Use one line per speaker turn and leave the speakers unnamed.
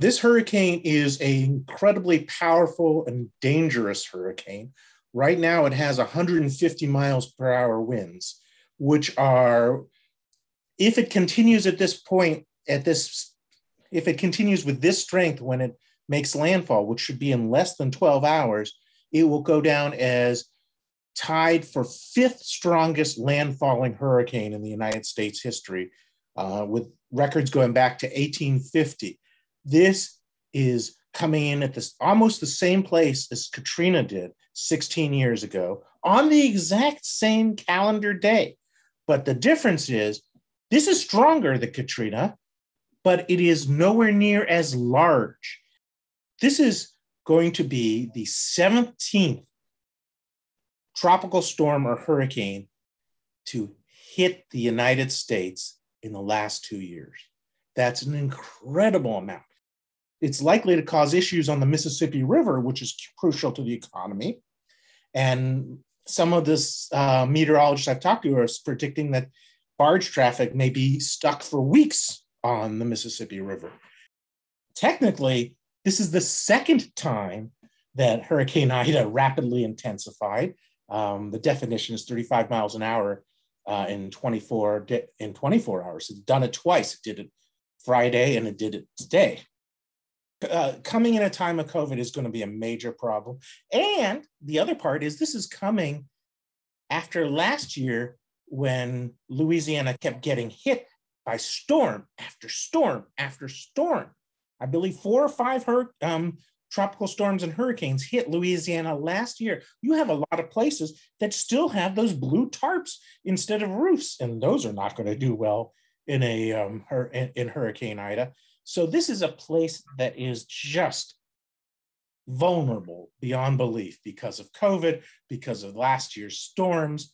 This hurricane is an incredibly powerful and dangerous hurricane. Right now, it has 150 miles per hour winds, which are, if it continues at this point, at this, if it continues with this strength when it makes landfall, which should be in less than 12 hours, it will go down as tied for fifth strongest landfalling hurricane in the United States history, uh, with records going back to 1850. This is coming in at this almost the same place as Katrina did 16 years ago on the exact same calendar day. But the difference is this is stronger than Katrina, but it is nowhere near as large. This is going to be the 17th tropical storm or hurricane to hit the United States in the last two years. That's an incredible amount. It's likely to cause issues on the Mississippi River, which is crucial to the economy. And some of this uh, meteorologists I've talked to are predicting that barge traffic may be stuck for weeks on the Mississippi River. Technically, this is the second time that Hurricane Ida rapidly intensified. Um, the definition is 35 miles an hour uh, in 24 in 24 hours. It's done it twice. It did it Friday and it did it today. Uh, coming in a time of COVID is going to be a major problem. And the other part is this is coming after last year when Louisiana kept getting hit by storm after storm after storm. I believe four or five hur- um, tropical storms and hurricanes hit Louisiana last year, you have a lot of places that still have those blue tarps instead of roofs, and those are not going to do well in a um, in, in Hurricane Ida. So this is a place that is just vulnerable beyond belief because of COVID, because of last year's storms.